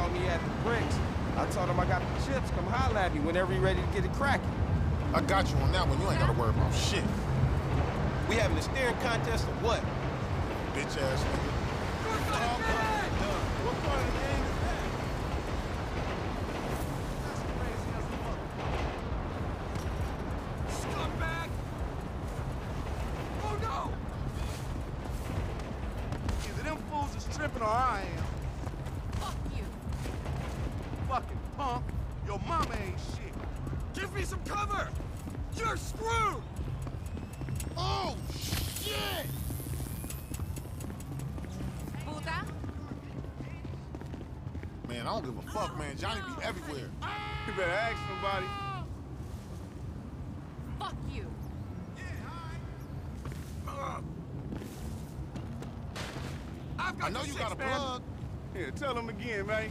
told me he had the bricks. I told him I got the chips. Come holler at me whenever you ready to get it cracking. I got you on that one. You ain't gotta worry about shit. We having a steering contest or what? Bitch ass nigga. What part of the game is that? Scumbag! Oh no! Either them fools is tripping or I am. Fuck. Fucking punk. Your mama ain't shit. Give me some cover! You're screwed! Oh, shit! Puta. Man, I don't give a fuck, man. Johnny be everywhere. You better ask somebody. Fuck you. I've got I know the you six, got a man. plug. Here, tell him again, man.